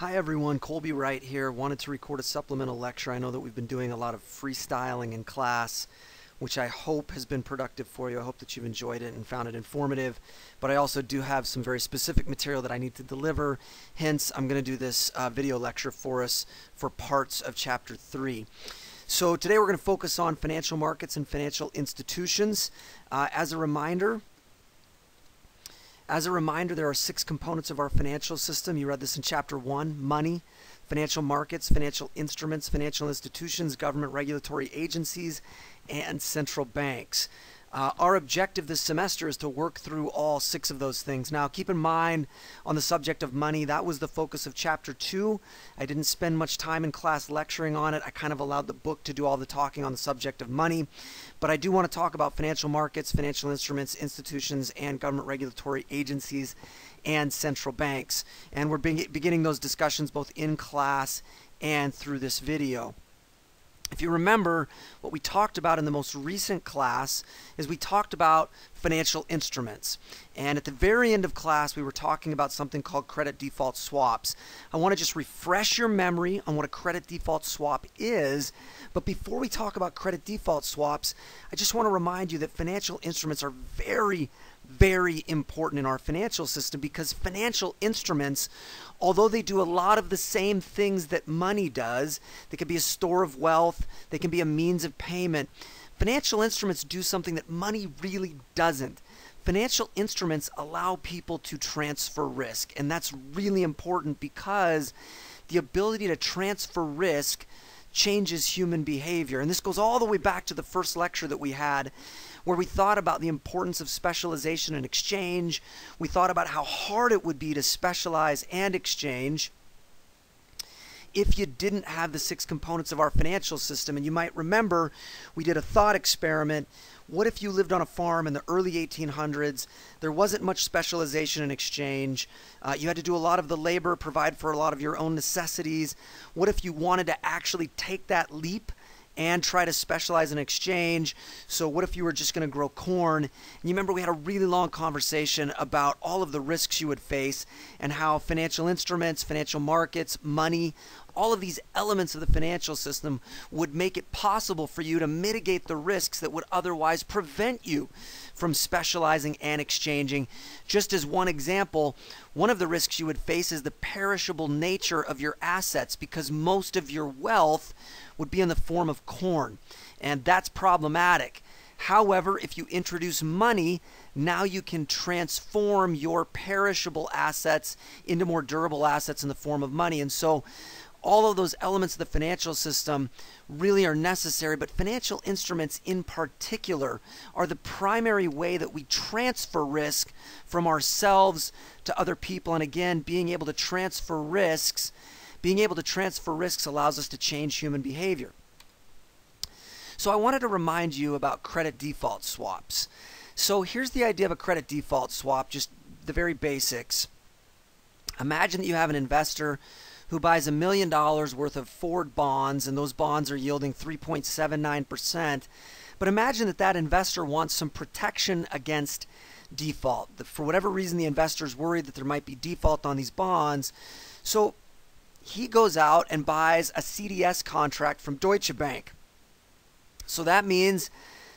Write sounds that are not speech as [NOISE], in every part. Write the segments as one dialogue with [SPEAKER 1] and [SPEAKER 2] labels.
[SPEAKER 1] Hi everyone, Colby Wright here. Wanted to record a supplemental lecture. I know that we've been doing a lot of freestyling in class, which I hope has been productive for you. I hope that you've enjoyed it and found it informative. But I also do have some very specific material that I need to deliver. Hence, I'm going to do this uh, video lecture for us for parts of Chapter 3. So today we're going to focus on financial markets and financial institutions. Uh, as a reminder, as a reminder, there are six components of our financial system. You read this in chapter one money, financial markets, financial instruments, financial institutions, government regulatory agencies, and central banks. Uh, our objective this semester is to work through all six of those things. Now, keep in mind on the subject of money, that was the focus of chapter two. I didn't spend much time in class lecturing on it. I kind of allowed the book to do all the talking on the subject of money. But I do want to talk about financial markets, financial instruments, institutions, and government regulatory agencies and central banks. And we're beginning those discussions both in class and through this video. If you remember, what we talked about in the most recent class is we talked about financial instruments. And at the very end of class, we were talking about something called credit default swaps. I want to just refresh your memory on what a credit default swap is. But before we talk about credit default swaps, I just want to remind you that financial instruments are very, very important in our financial system because financial instruments, although they do a lot of the same things that money does, they can be a store of wealth, they can be a means of payment. Financial instruments do something that money really doesn't. Financial instruments allow people to transfer risk, and that's really important because the ability to transfer risk changes human behavior. And this goes all the way back to the first lecture that we had where we thought about the importance of specialization and exchange. We thought about how hard it would be to specialize and exchange if you didn't have the six components of our financial system. And you might remember we did a thought experiment. What if you lived on a farm in the early 1800s? There wasn't much specialization and exchange. Uh, you had to do a lot of the labor, provide for a lot of your own necessities. What if you wanted to actually take that leap and try to specialize in exchange. So, what if you were just going to grow corn? And you remember we had a really long conversation about all of the risks you would face and how financial instruments, financial markets, money, all of these elements of the financial system would make it possible for you to mitigate the risks that would otherwise prevent you from specializing and exchanging. Just as one example, one of the risks you would face is the perishable nature of your assets because most of your wealth would be in the form of corn, and that's problematic. However, if you introduce money, now you can transform your perishable assets into more durable assets in the form of money. And so all of those elements of the financial system really are necessary, but financial instruments in particular are the primary way that we transfer risk from ourselves to other people. And again, being able to transfer risks being able to transfer risks allows us to change human behavior. So I wanted to remind you about credit default swaps. So here's the idea of a credit default swap, just the very basics. Imagine that you have an investor who buys a million dollars worth of Ford bonds, and those bonds are yielding 3.79%. But imagine that that investor wants some protection against default. For whatever reason, the investor is worried that there might be default on these bonds. So he goes out and buys a CDS contract from Deutsche Bank. So that means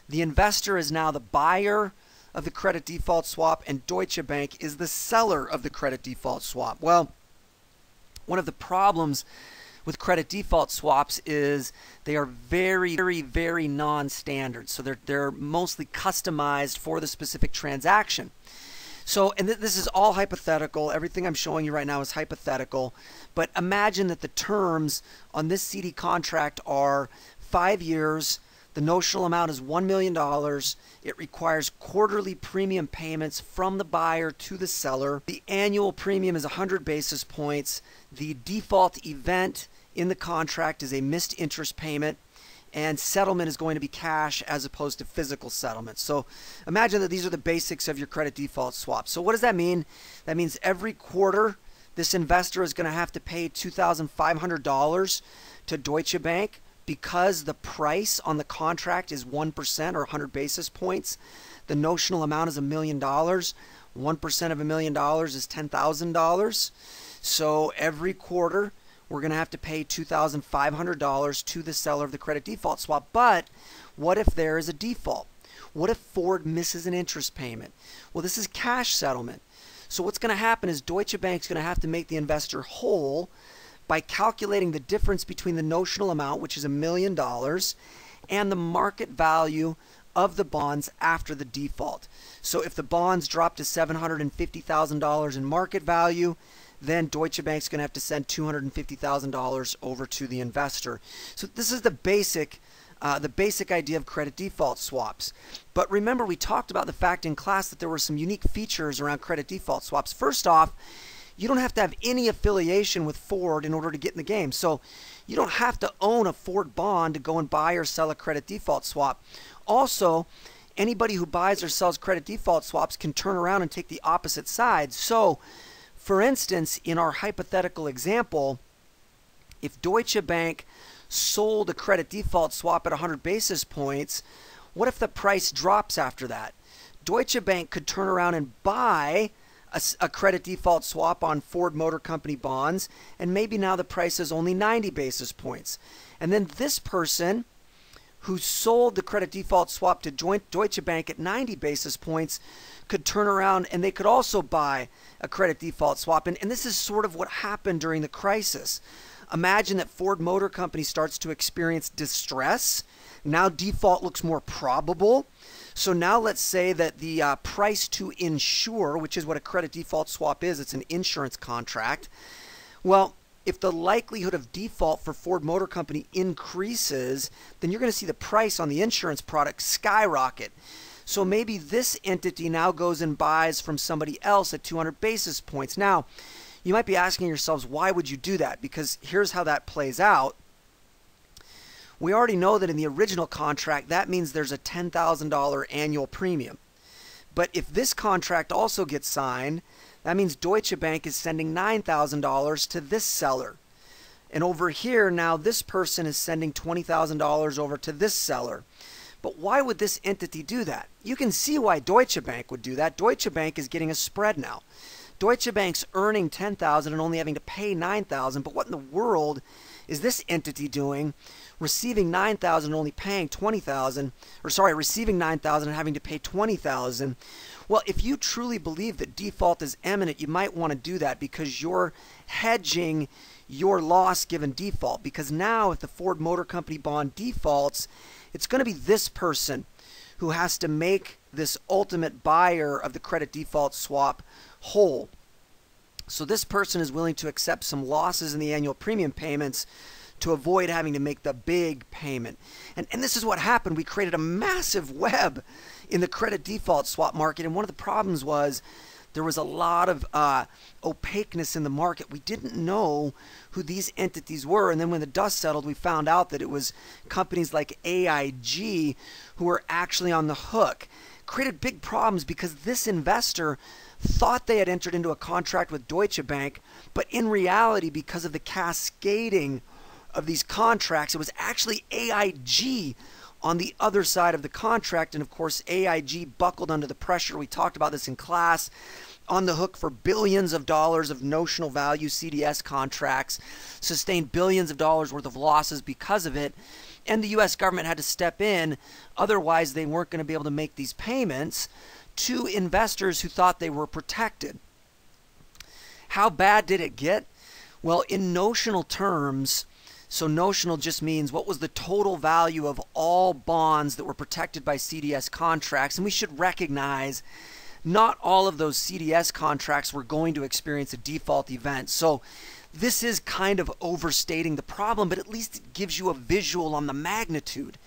[SPEAKER 1] the investor is now the buyer of the credit default swap and Deutsche Bank is the seller of the credit default swap. Well, one of the problems with credit default swaps is they are very, very, very non-standard. So they're, they're mostly customized for the specific transaction. So, and th this is all hypothetical. Everything I'm showing you right now is hypothetical. But imagine that the terms on this CD contract are five years. The notional amount is $1 million. It requires quarterly premium payments from the buyer to the seller. The annual premium is 100 basis points. The default event in the contract is a missed interest payment and settlement is going to be cash as opposed to physical settlement. So imagine that these are the basics of your credit default swap. So what does that mean? That means every quarter this investor is going to have to pay $2,500 to Deutsche Bank because the price on the contract is 1% or 100 basis points. The notional amount is a million dollars. 1% of a million dollars is $10,000. So every quarter, we're going to have to pay $2,500 to the seller of the credit default swap. But what if there is a default? What if Ford misses an interest payment? Well, this is cash settlement. So what's going to happen is Deutsche Bank's going to have to make the investor whole by calculating the difference between the notional amount, which is a million dollars, and the market value of the bonds after the default. So if the bonds drop to $750,000 in market value, then Deutsche Bank's going to have to send $250,000 over to the investor. So this is the basic uh, the basic idea of credit default swaps. But remember, we talked about the fact in class that there were some unique features around credit default swaps. First off, you don't have to have any affiliation with Ford in order to get in the game. So you don't have to own a Ford bond to go and buy or sell a credit default swap. Also, anybody who buys or sells credit default swaps can turn around and take the opposite side. So, for instance, in our hypothetical example, if Deutsche Bank sold a credit default swap at 100 basis points, what if the price drops after that? Deutsche Bank could turn around and buy a, a, credit default swap on Ford Motor Company bonds, and maybe now the price is only 90 basis points. And then this person who sold the credit default swap to Deutsche Bank at 90 basis points could turn around and they could also buy a credit default swap. And, and this is sort of what happened during the crisis. Imagine that Ford Motor Company starts to experience distress. Now default looks more probable. So now let's say that the uh, price to insure, which is what a credit default swap is, it's an insurance contract. Well, if the likelihood of default for Ford Motor Company increases, then you're going to see the price on the insurance product skyrocket. So maybe this entity now goes and buys from somebody else at 200 basis points. Now, you might be asking yourselves, why would you do that? Because here's how that plays out. We already know that in the original contract, that means there's a $10,000 annual premium. But if this contract also gets signed, that means Deutsche Bank is sending $9,000 to this seller. And over here, now this person is sending $20,000 over to this seller. But why would this entity do that? You can see why Deutsche Bank would do that. Deutsche Bank is getting a spread now. Deutsche Bank's earning 10,000 and only having to pay 9,000, but what in the world is this entity doing receiving 9,000 and only paying 20,000 or sorry, receiving 9,000 and having to pay 20,000? Well, if you truly believe that default is imminent, you might want to do that because you're hedging your loss given default because now if the Ford Motor Company bond defaults, it's going to be this person who has to make this ultimate buyer of the credit default swap whole. So this person is willing to accept some losses in the annual premium payments to avoid having to make the big payment. And, and this is what happened. We created a massive [LAUGHS] web in the credit default swap market. And one of the problems was there was a lot of uh, opaqueness in the market. We didn't know who these entities were. And then when the dust settled, we found out that it was companies like AIG who were actually on the hook. Created big problems because this investor thought they had entered into a contract with Deutsche Bank, but in reality, because of the cascading of these contracts, it was actually AIG on the other side of the contract. And of course, AIG buckled under the pressure. We talked about this in class. On the hook for billions of dollars of notional value CDS contracts, sustained billions of dollars worth of losses because of it. And the U.S. government had to step in, otherwise, they weren't going to be able to make these payments to investors who thought they were protected. How bad did it get? Well, in notional terms, so notional just means what was the total value of all bonds that were protected by CDS contracts. And we should recognize not all of those CDS contracts were going to experience a default event. So this is kind of overstating the problem, but at least it gives you a visual on the magnitude.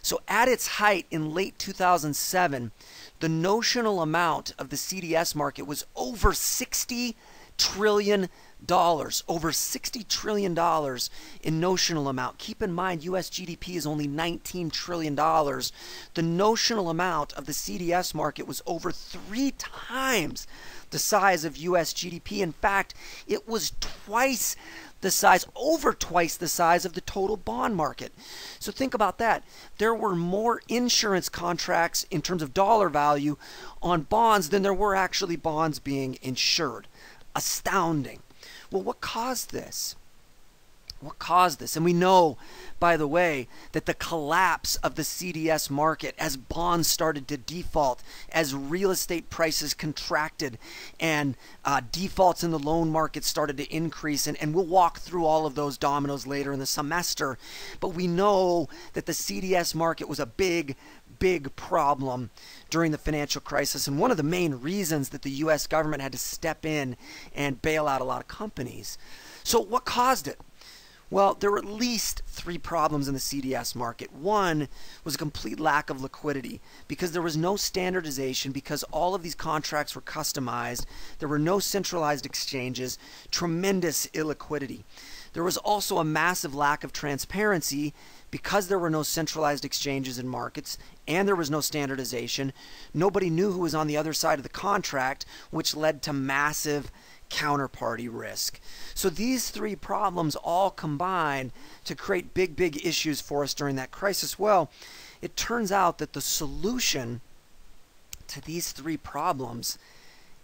[SPEAKER 1] So at its height in late 2007, the notional amount of the CDS market was over 60 trillion dollars, over 60 trillion dollars in notional amount. Keep in mind US GDP is only 19 trillion dollars. The notional amount of the CDS market was over 3 times the size of US GDP. In fact, it was twice the size, over twice the size of the total bond market. So think about that. There were more insurance contracts in terms of dollar value on bonds than there were actually bonds being insured. Astounding. Well, what caused this? What caused this? And we know, by the way, that the collapse of the CDS market as bonds started to default, as real estate prices contracted, and uh, defaults in the loan market started to increase. And, and we'll walk through all of those dominoes later in the semester. But we know that the CDS market was a big, big problem during the financial crisis. And one of the main reasons that the US government had to step in and bail out a lot of companies. So, what caused it? Well, there were at least three problems in the CDS market. One was a complete lack of liquidity because there was no standardization, because all of these contracts were customized, there were no centralized exchanges, tremendous illiquidity. There was also a massive lack of transparency because there were no centralized exchanges and markets and there was no standardization. Nobody knew who was on the other side of the contract, which led to massive counterparty risk. So these three problems all combine to create big, big issues for us during that crisis. Well, it turns out that the solution to these three problems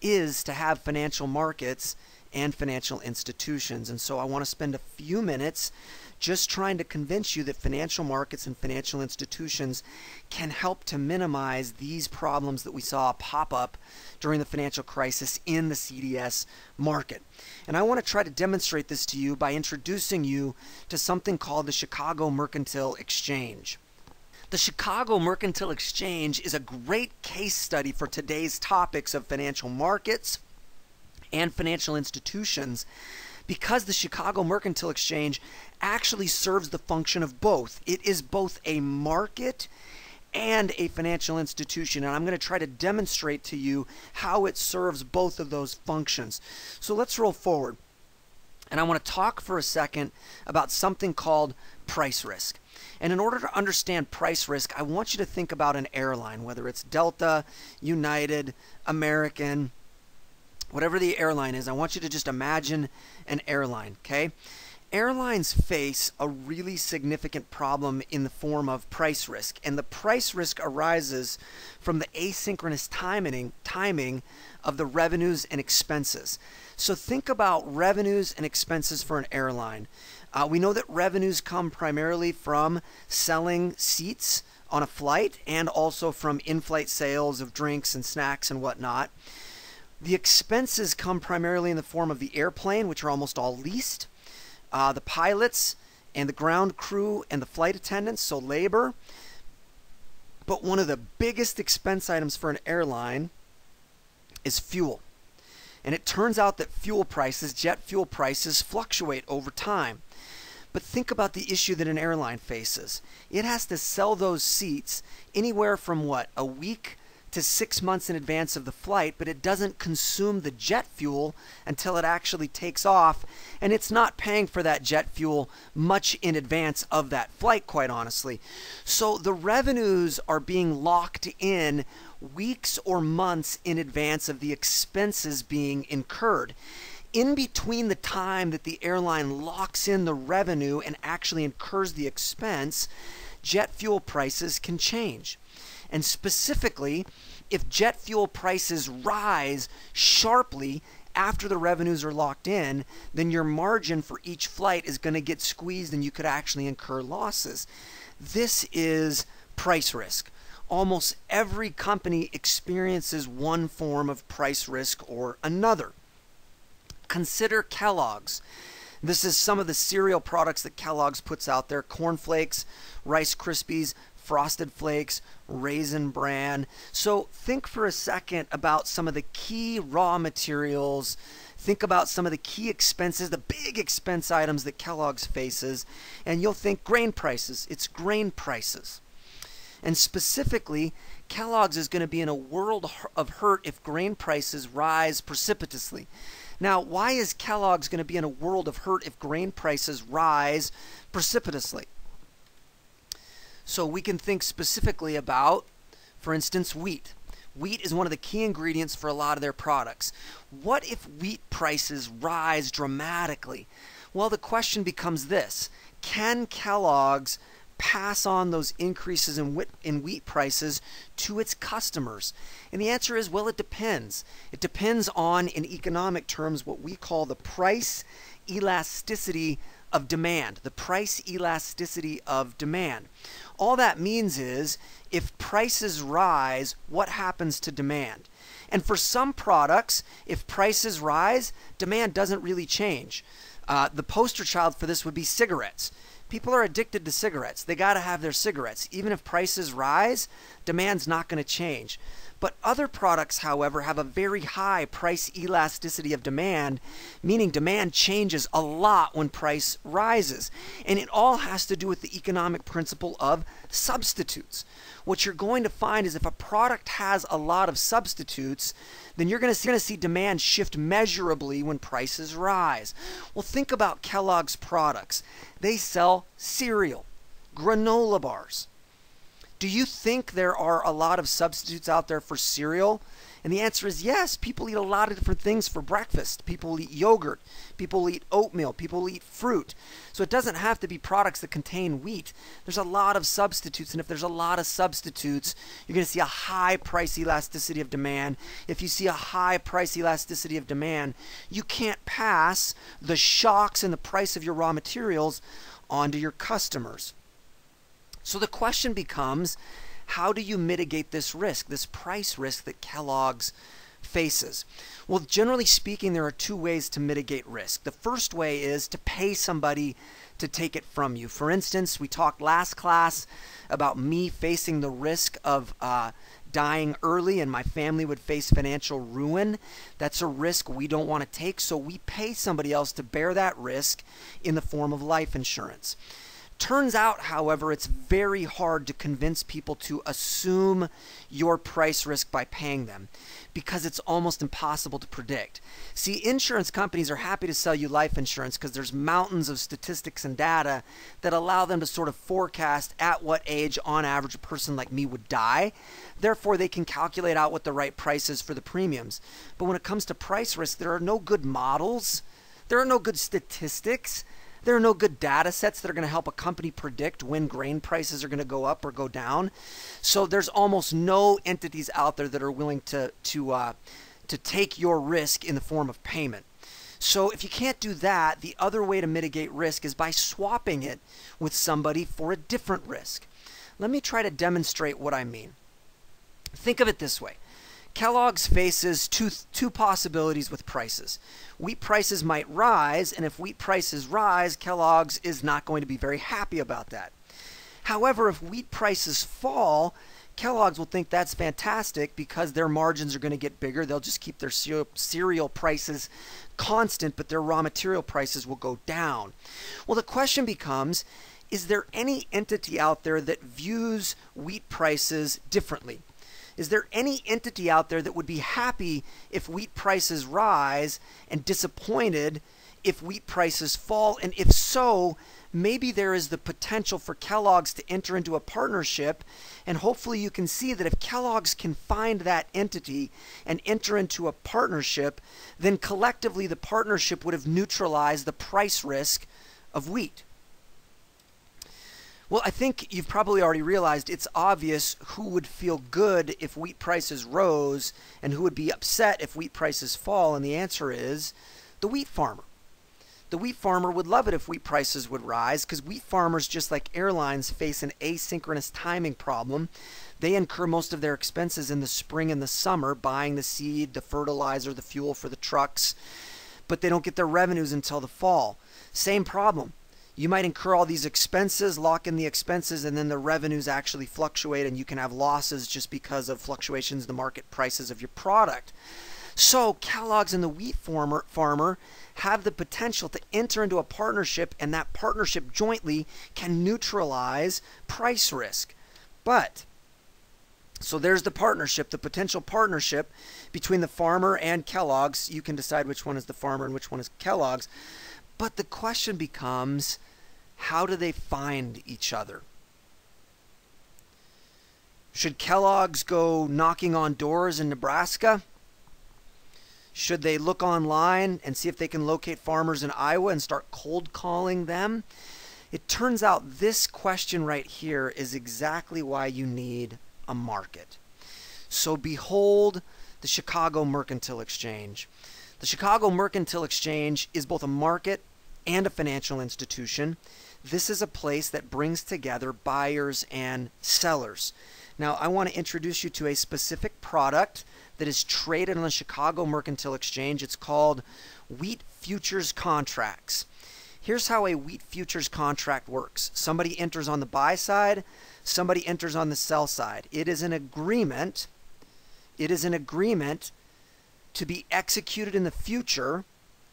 [SPEAKER 1] is to have financial markets and financial institutions. And so I want to spend a few minutes just trying to convince you that financial markets and financial institutions can help to minimize these problems that we saw pop up during the financial crisis in the CDS market. And I want to try to demonstrate this to you by introducing you to something called the Chicago Mercantile Exchange. The Chicago Mercantile Exchange is a great case study for today's topics of financial markets and financial institutions because the Chicago Mercantile Exchange actually serves the function of both. It is both a market and a financial institution. And I'm going to try to demonstrate to you how it serves both of those functions. So let's roll forward. And I want to talk for a second about something called price risk. And in order to understand price risk, I want you to think about an airline, whether it's Delta, United, American, whatever the airline is. I want you to just imagine an airline, okay? airlines face a really significant problem in the form of price risk. And the price risk arises from the asynchronous timing, timing of the revenues and expenses. So think about revenues and expenses for an airline. Uh, we know that revenues come primarily from selling seats on a flight and also from in flight sales of drinks and snacks and whatnot. The expenses come primarily in the form of the airplane, which are almost all leased uh, the pilots and the ground crew and the flight attendants, so labor. But one of the biggest expense items for an airline is fuel. And it turns out that fuel prices, jet fuel prices, fluctuate over time. But think about the issue that an airline faces. It has to sell those seats anywhere from what, a week to six months in advance of the flight, but it doesn't consume the jet fuel until it actually takes off. And it's not paying for that jet fuel much in advance of that flight, quite honestly. So the revenues are being locked in weeks or months in advance of the expenses being incurred. In between the time that the airline locks in the revenue and actually incurs the expense, jet fuel prices can change. And specifically, if jet fuel prices rise sharply after the revenues are locked in, then your margin for each flight is going to get squeezed and you could actually incur losses. This is price risk. Almost every company experiences one form of price risk or another. Consider Kellogg's. This is some of the cereal products that Kellogg's puts out there cornflakes, Rice Krispies, Frosted Flakes, Raisin Bran. So think for a second about some of the key raw materials. Think about some of the key expenses, the big expense items that Kellogg's faces, and you'll think grain prices. It's grain prices. And specifically, Kellogg's is going to be in a world of hurt if grain prices rise precipitously. Now, why is Kellogg's going to be in a world of hurt if grain prices rise precipitously? So we can think specifically about, for instance, wheat. Wheat is one of the key ingredients for a lot of their products. What if wheat prices rise dramatically? Well, the question becomes this Can Kellogg's pass on those increases in wheat, in wheat prices to its customers? And the answer is well, it depends. It depends on, in economic terms, what we call the price elasticity of demand, the price elasticity of demand. All that means is if prices rise, what happens to demand? And for some products, if prices rise, demand doesn't really change. Uh, the poster child for this would be cigarettes. People are addicted to cigarettes. They got to have their cigarettes. Even if prices rise, demand's not going to change. But other products, however, have a very high price elasticity of demand, meaning demand changes a lot when price rises. And it all has to do with the economic principle of substitutes. What you're going to find is if a product has a lot of substitutes, then you're going to see demand shift measurably when prices rise. Well, think about Kellogg's products. They sell cereal, granola bars, do you think there are a lot of substitutes out there for cereal? And the answer is yes. People eat a lot of different things for breakfast. People eat yogurt. People eat oatmeal. People eat fruit. So it doesn't have to be products that contain wheat. There's a lot of substitutes. And if there's a lot of substitutes, you're going to see a high price elasticity of demand. If you see a high price elasticity of demand, you can't pass the shocks in the price of your raw materials onto your customers. So the question becomes how do you mitigate this risk, this price risk that Kellogg's faces? Well, generally speaking, there are two ways to mitigate risk. The first way is to pay somebody to take it from you. For instance, we talked last class about me facing the risk of uh, dying early and my family would face financial ruin. That's a risk we don't want to take, so we pay somebody else to bear that risk in the form of life insurance. Turns out, however, it's very hard to convince people to assume your price risk by paying them because it's almost impossible to predict. See, insurance companies are happy to sell you life insurance because there's mountains of statistics and data that allow them to sort of forecast at what age, on average, a person like me would die. Therefore, they can calculate out what the right price is for the premiums. But when it comes to price risk, there are no good models, there are no good statistics. There are no good data sets that are going to help a company predict when grain prices are going to go up or go down. So there's almost no entities out there that are willing to to uh, to take your risk in the form of payment. So if you can't do that, the other way to mitigate risk is by swapping it with somebody for a different risk. Let me try to demonstrate what I mean. Think of it this way. Kellogg's faces two, two possibilities with prices. Wheat prices might rise, and if wheat prices rise, Kellogg's is not going to be very happy about that. However, if wheat prices fall, Kellogg's will think that's fantastic because their margins are going to get bigger. They'll just keep their cereal prices constant, but their raw material prices will go down. Well, the question becomes is there any entity out there that views wheat prices differently? Is there any entity out there that would be happy if wheat prices rise and disappointed if wheat prices fall? And if so, maybe there is the potential for Kellogg's to enter into a partnership. And hopefully, you can see that if Kellogg's can find that entity and enter into a partnership, then collectively the partnership would have neutralized the price risk of wheat. Well, I think you've probably already realized it's obvious who would feel good if wheat prices rose and who would be upset if wheat prices fall, and the answer is the wheat farmer. The wheat farmer would love it if wheat prices would rise because wheat farmers, just like airlines, face an asynchronous timing problem. They incur most of their expenses in the spring and the summer, buying the seed, the fertilizer, the fuel for the trucks, but they don't get their revenues until the fall. Same problem you might incur all these expenses, lock in the expenses, and then the revenues actually fluctuate, and you can have losses just because of fluctuations in the market prices of your product. So, Kellogg's and the wheat farmer, farmer have the potential to enter into a partnership, and that partnership jointly can neutralize price risk. But, so there's the partnership, the potential partnership between the farmer and Kellogg's. You can decide which one is the farmer and which one is Kellogg's. But the question becomes how do they find each other? Should Kellogg's go knocking on doors in Nebraska? Should they look online and see if they can locate farmers in Iowa and start cold calling them? It turns out this question right here is exactly why you need a market. So behold the Chicago Mercantile Exchange. The Chicago Mercantile Exchange is both a market and a financial institution. This is a place that brings together buyers and sellers. Now, I want to introduce you to a specific product that is traded on the Chicago Mercantile Exchange. It's called Wheat Futures Contracts. Here's how a wheat futures contract works somebody enters on the buy side, somebody enters on the sell side. It is an agreement. It is an agreement to be executed in the future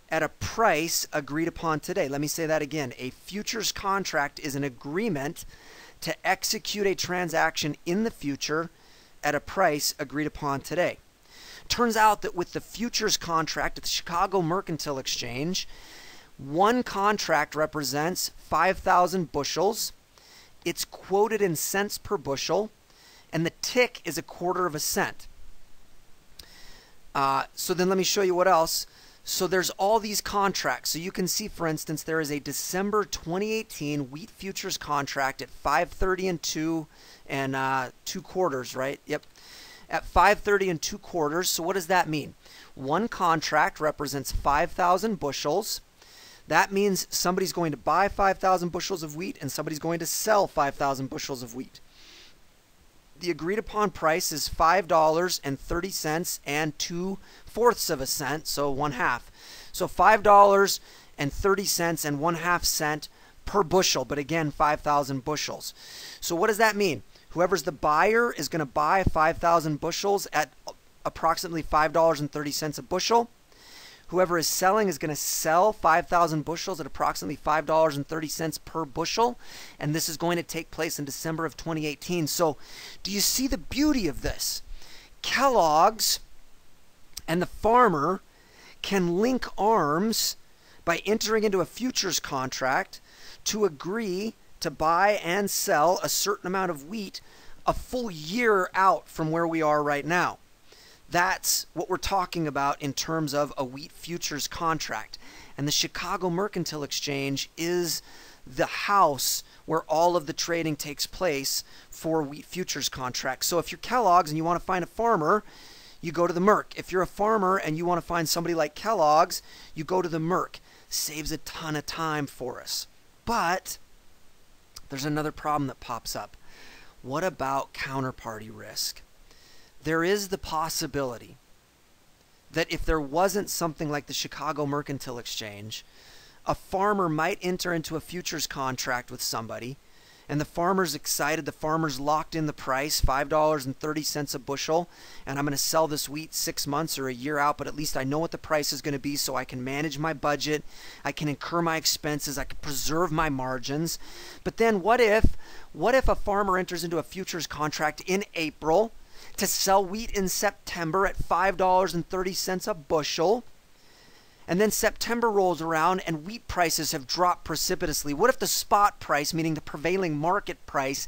[SPEAKER 1] at a price agreed upon today. Let me say that again. A futures contract is an agreement to execute a transaction in the future at a price agreed upon today. Turns out that with the futures contract at the Chicago Mercantile Exchange, one contract represents 5,000 bushels. It's quoted in cents per bushel, and the tick is a quarter of a cent. Uh, so then let me show you what else. So there's all these contracts. So you can see, for instance, there is a December 2018 wheat futures contract at 5:30 and two and uh, two quarters, right? Yep, at 5:30 and two quarters. So what does that mean? One contract represents 5,000 bushels. That means somebody's going to buy 5,000 bushels of wheat and somebody's going to sell 5,000 bushels of wheat. The agreed upon price is $5.30 and two fourths of a cent, so one half. So $5.30 and one half cent per bushel, but again, 5,000 bushels. So what does that mean? Whoever's the buyer is going to buy 5,000 bushels at approximately $5.30 a bushel. Whoever is selling is going to sell 5,000 bushels at approximately $5.30 per bushel. And this is going to take place in December of 2018. So, do you see the beauty of this? Kellogg's and the farmer can link arms by entering into a futures contract to agree to buy and sell a certain amount of wheat a full year out from where we are right now. That's what we're talking about in terms of a wheat futures contract. And the Chicago Mercantile Exchange is the house where all of the trading takes place for wheat futures contracts. So if you're Kellogg's and you want to find a farmer, you go to the Merc. If you're a farmer and you want to find somebody like Kellogg's, you go to the Merc. Saves a ton of time for us. But there's another problem that pops up. What about counterparty risk? There is the possibility that if there wasn't something like the Chicago Mercantile Exchange, a farmer might enter into a futures contract with somebody, and the farmer's excited. The farmer's locked in the price, $5.30 a bushel, and I'm going to sell this wheat six months or a year out, but at least I know what the price is going to be so I can manage my budget. I can incur my expenses. I can preserve my margins. But then what if, what if a farmer enters into a futures contract in April? To sell wheat in September at $5.30 a bushel. And then September rolls around and wheat prices have dropped precipitously. What if the spot price, meaning the prevailing market price,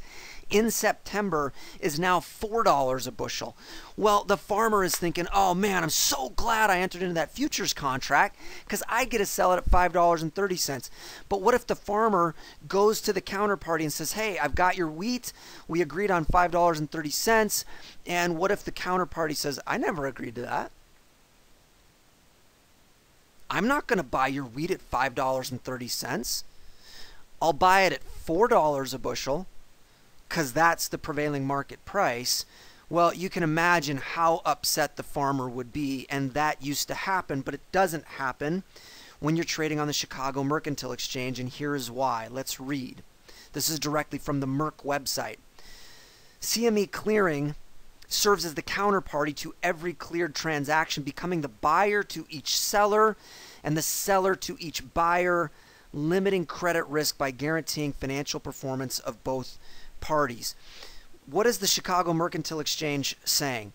[SPEAKER 1] in September is now $4 a bushel. Well, the farmer is thinking, oh man, I'm so glad I entered into that futures contract because I get to sell it at $5.30. But what if the farmer goes to the counterparty and says, hey, I've got your wheat. We agreed on $5.30. And what if the counterparty says, I never agreed to that? I'm not going to buy your wheat at $5.30. I'll buy it at $4 a bushel because that's the prevailing market price. Well, you can imagine how upset the farmer would be, and that used to happen, but it doesn't happen when you're trading on the Chicago Mercantile Exchange, and here is why. Let's read. This is directly from the Merc website. CME Clearing serves as the counterparty to every cleared transaction, becoming the buyer to each seller and the seller to each buyer, limiting credit risk by guaranteeing financial performance of both parties. What is the Chicago Mercantile Exchange saying?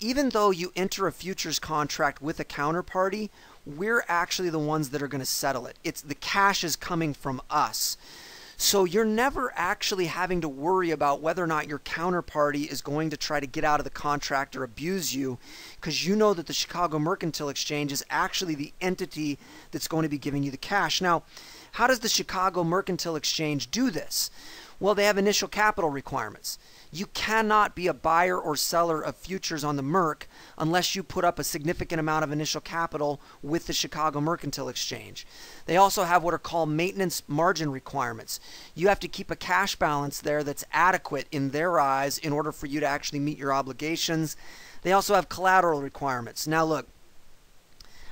[SPEAKER 1] Even though you enter a futures contract with a counterparty, we're actually the ones that are going to settle it. It's the cash is coming from us. So you're never actually having to worry about whether or not your counterparty is going to try to get out of the contract or abuse you because you know that the Chicago Mercantile Exchange is actually the entity that's going to be giving you the cash. Now, how does the Chicago Mercantile Exchange do this? Well, they have initial capital requirements. You cannot be a buyer or seller of futures on the Merc unless you put up a significant amount of initial capital with the Chicago Mercantile Exchange. They also have what are called maintenance margin requirements. You have to keep a cash balance there that's adequate in their eyes in order for you to actually meet your obligations. They also have collateral requirements. Now, look,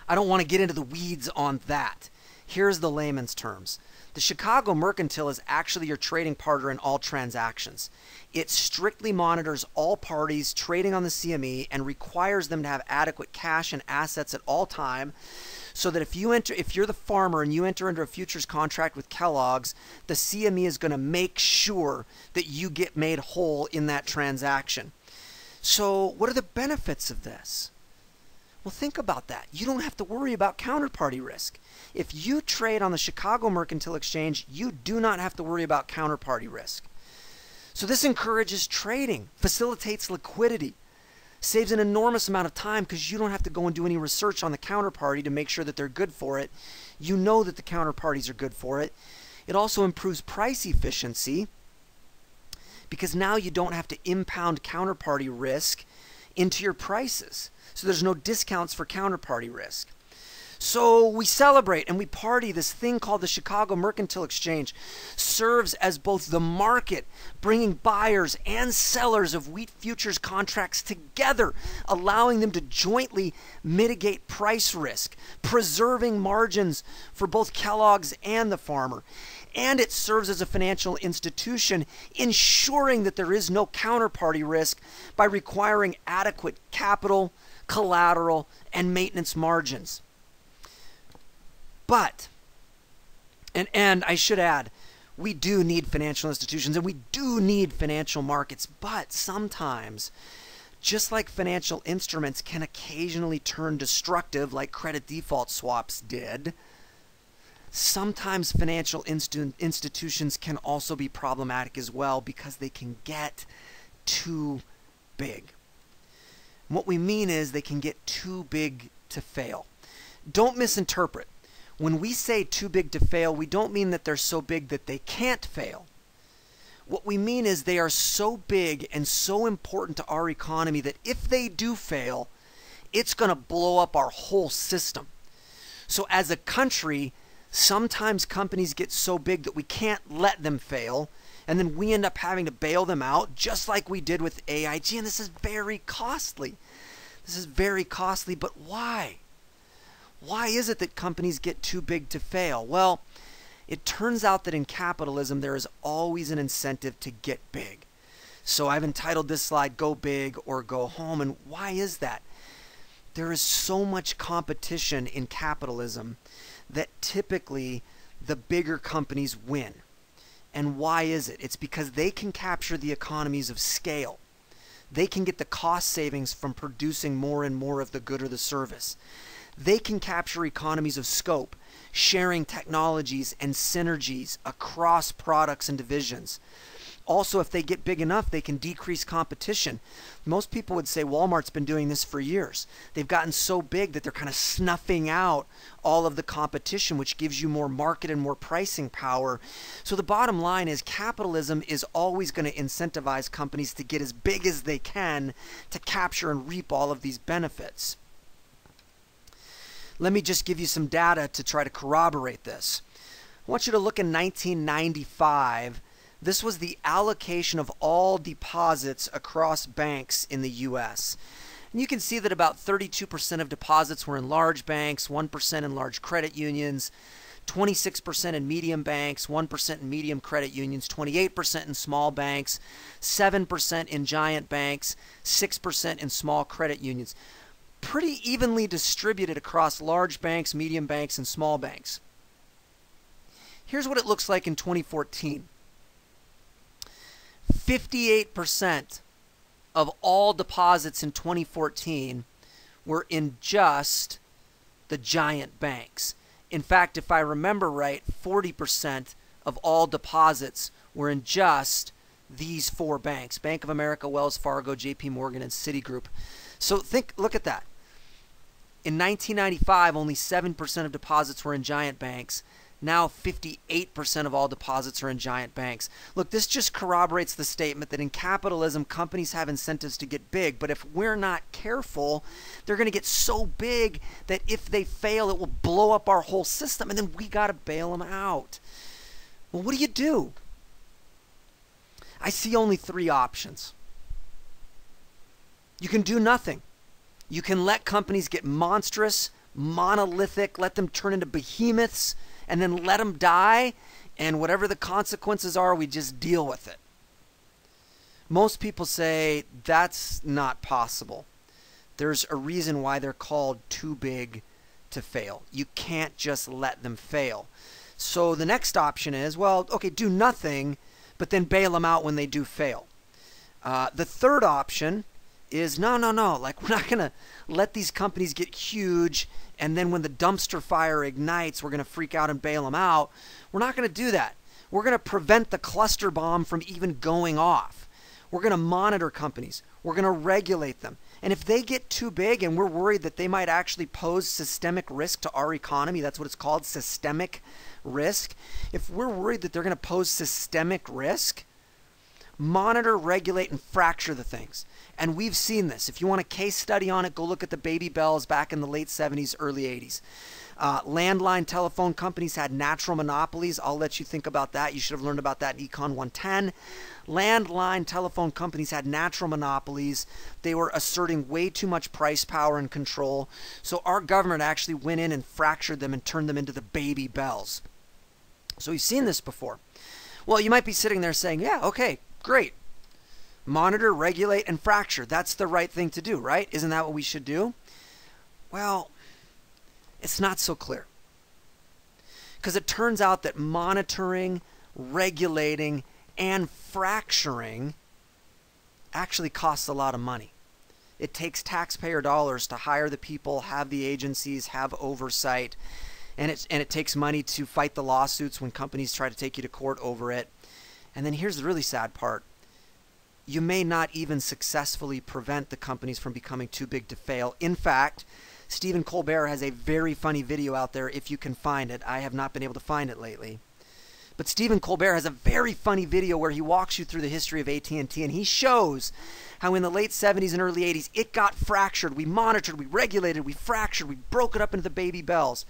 [SPEAKER 1] I don't want to get into the weeds on that. Here's the layman's terms. The Chicago Mercantile is actually your trading partner in all transactions. It strictly monitors all parties trading on the CME and requires them to have adequate cash and assets at all time so that if you enter if you're the farmer and you enter into a futures contract with Kellogg's, the CME is going to make sure that you get made whole in that transaction. So, what are the benefits of this? Well, think about that. You don't have to worry about counterparty risk. If you trade on the Chicago Mercantile Exchange, you do not have to worry about counterparty risk. So this encourages trading, facilitates liquidity, saves an enormous amount of time because you don't have to go and do any research on the counterparty to make sure that they're good for it. You know that the counterparties are good for it. It also improves price efficiency because now you don't have to impound counterparty risk into your prices. So there's no discounts for counterparty risk. So we celebrate and we party. This thing called the Chicago Mercantile Exchange serves as both the market, bringing buyers and sellers of wheat futures contracts together, allowing them to jointly mitigate price risk, preserving margins for both Kellogg's and the farmer. And it serves as a financial institution, ensuring that there is no counterparty risk by requiring adequate capital collateral, and maintenance margins. But, and, and I should add, we do need financial institutions and we do need financial markets, but sometimes, just like financial instruments can occasionally turn destructive, like credit default swaps did, sometimes financial instu- institutions can also be problematic as well because they can get too big. What we mean is they can get too big to fail. Don't misinterpret. When we say too big to fail, we don't mean that they're so big that they can't fail. What we mean is they are so big and so important to our economy that if they do fail, it's going to blow up our whole system. So, as a country, sometimes companies get so big that we can't let them fail and then we end up having to bail them out just like we did with AIG and this is very costly. This is very costly, but why? Why is it that companies get too big to fail? Well, it turns out that in capitalism there is always an incentive to get big. So I've entitled this slide Go Big or Go Home and why is that? There is so much competition in capitalism that typically the bigger companies win. And why is it? It's because they can capture the economies of scale. They can get the cost savings from producing more and more of the good or the service. They can capture economies of scope, sharing technologies and synergies across products and divisions. Also, if they get big enough, they can decrease competition. Most people would say Walmart's been doing this for years. They've gotten so big that they're kind of snuffing out all of the competition, which gives you more market and more pricing power. So the bottom line is capitalism is always going to incentivize companies to get as big as they can to capture and reap all of these benefits. Let me just give you some data to try to corroborate this. I want you to look in 1995 this was the allocation of all deposits across banks in the U.S. And you can see that about 32% of deposits were in large banks, 1% in large credit unions, 26% in medium banks, 1% in medium credit unions, 28% in small banks, 7% in giant banks, 6% in small credit unions. Pretty evenly distributed across large banks, medium banks, and small banks. Here's what it looks like in 2014. 58% of all deposits in 2014 were in just the giant banks. In fact, if I remember right, 40% of all deposits were in just these four banks Bank of America, Wells Fargo, JP Morgan, and Citigroup. So think, look at that. In 1995, only 7% of deposits were in giant banks. Now 58% of all deposits are in giant banks. Look, this just corroborates the statement that in capitalism, companies have incentives to get big, but if we're not careful, they're going to get so big that if they fail, it will blow up our whole system, and then we got to bail them out. Well, what do you do? I see only three options. You can do nothing. You can let companies get monstrous, monolithic, let them turn into behemoths and then let them die, and whatever the consequences are, we just deal with it. Most people say that's not possible. There's a reason why they're called too big to fail. You can't just let them fail. So the next option is well, okay, do nothing, but then bail them out when they do fail. Uh, the third option is no, no, no. Like, [LAUGHS] we're not going to let these companies get huge and then when the dumpster fire ignites, we're going to freak out and bail them out. We're not going to do that. We're going to prevent the cluster bomb from even going off. We're going to monitor companies. We're going to regulate them. And if they get too big and we're worried that they might actually pose systemic risk to our economy, that's what it's called systemic risk. If we're worried that they're going to pose systemic risk, monitor, regulate, and fracture the things. And we've seen this. If you want a case study on it, go look at the baby bells back in the late 70s, early 80s. Uh, landline telephone companies had natural monopolies. I'll let you think about that. You should have learned about that in Econ 110. Landline telephone companies had natural monopolies. They were asserting way too much price power and control. So our government actually went in and fractured them and turned them into the baby bells. So we've seen this before. Well, you might be sitting there saying, yeah, okay, great monitor, regulate, and fracture. That's the right thing to do, right? Isn't that what we should do? Well, it's not so clear. Because it turns out that monitoring, regulating, and fracturing actually costs a lot of money. It takes taxpayer dollars to hire the people, have the agencies, have oversight, and it, and it takes money to fight the lawsuits when companies try to take you to court over it. And then here's the really sad part you may not even successfully prevent the companies from becoming too big to fail. In fact, Stephen Colbert has a very funny video out there if you can find it. I have not been able to find it lately. But Stephen Colbert has a very funny video where he walks you through the history of AT&T and he shows how in the late 70s and early 80s it got fractured. We monitored, we regulated, we fractured, we broke it up into the baby bells.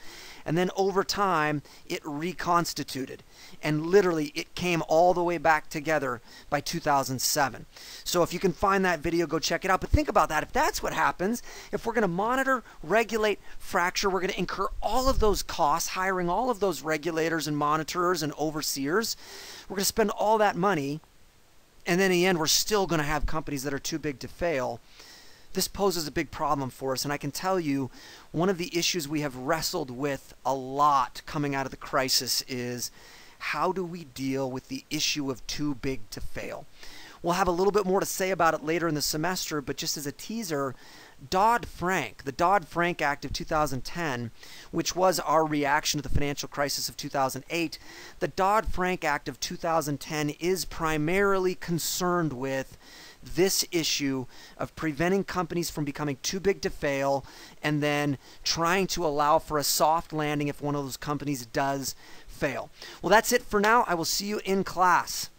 [SPEAKER 1] And then over time, it reconstituted. And literally, it came all the way back together by 2007. So if you can find that video, go check it out. But think about that. If that's what happens, if we're going to monitor, regulate, fracture, we're going to incur all of those costs, hiring all of those regulators and monitorers and overseers. We're going to spend all that money. And then in the end, we're still going to have companies that are too big to fail this poses a big problem for us. And I can tell you, one of the issues we have wrestled with a lot coming out of the crisis is how do we deal with the issue of too big to fail? We'll have a little bit more to say about it later in the semester, but just as a teaser, Dodd Frank, the Dodd Frank Act of 2010, which was our reaction to the financial crisis of 2008, the Dodd Frank Act of 2010 is primarily concerned with this issue of preventing companies from becoming too big to fail and then trying to allow for a soft landing if one of those companies does fail. Well, that's it for now. I will see you in class.